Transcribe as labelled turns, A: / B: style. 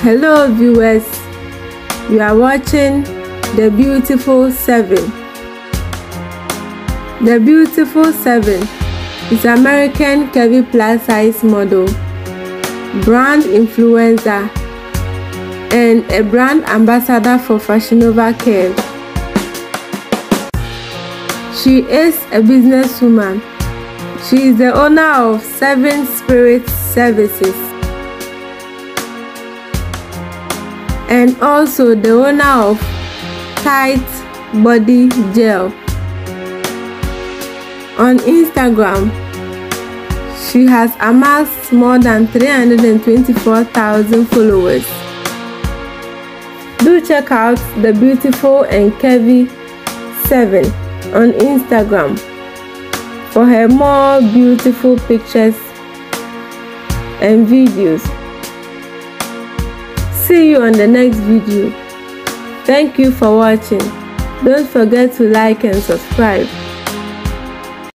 A: Hello viewers, you are watching The Beautiful Sevxxen. The Beautiful Sevxxen is American curvy plus size model, brand influencer, and a brand ambassador for Fashion Nova Curve. She is a businesswoman. She is the owner of Seven Spirit Services and also the owner of Tight Body Gel. On Instagram, she has amassed more than 324,000 followers. Do check out the beautiful and curvy Sevxxen on Instagram for her more beautiful pictures and videos. See you on the next video. Thank you for watching. Don't forget to like and subscribe.